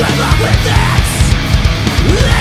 Come up with this?